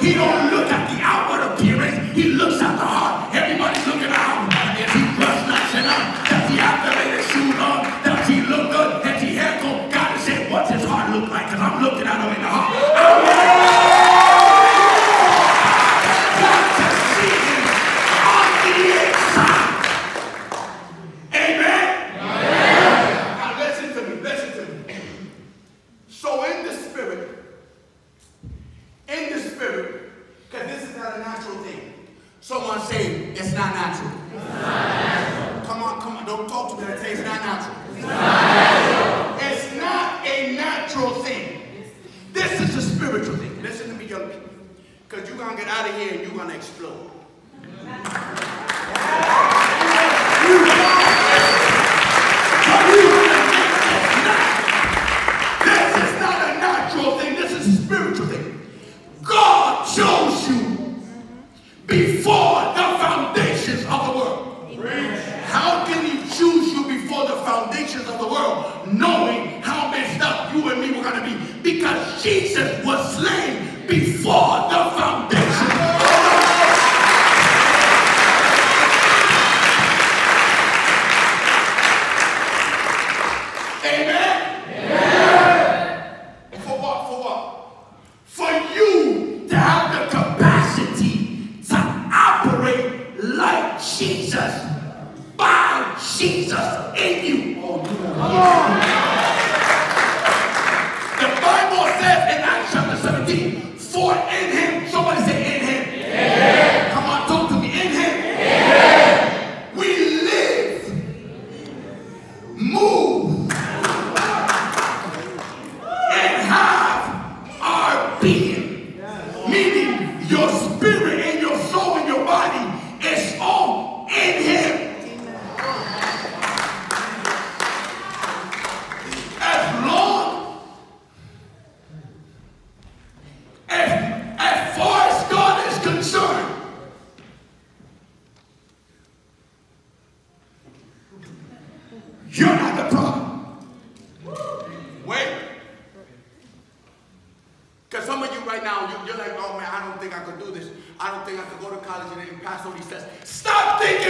He don't Someone say it's not natural. Come on, come on, don't talk to me say it's not natural. It's not a natural thing. This is a spiritual thing. Listen to me, young people. Because you're going to get out of here and you're going to explode. This Because Jesus was slain before the foundation. the world. Amen. For what? For what? for you to have the capacity to operate like Jesus by Jesus in you. The chapter 17, for in somebody say in him. Come on, talk to me. In him. We live, move, and have our being. Meaning your spirit and your soul and your body is all in him. As long as, as far as God is concerned, you're not the problem. Wait. Because some of you right now, you, you're like, oh man, I don't think I could do this. I don't think I could go to college and then pass all these tests. Stop thinking.